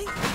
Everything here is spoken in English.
Hey.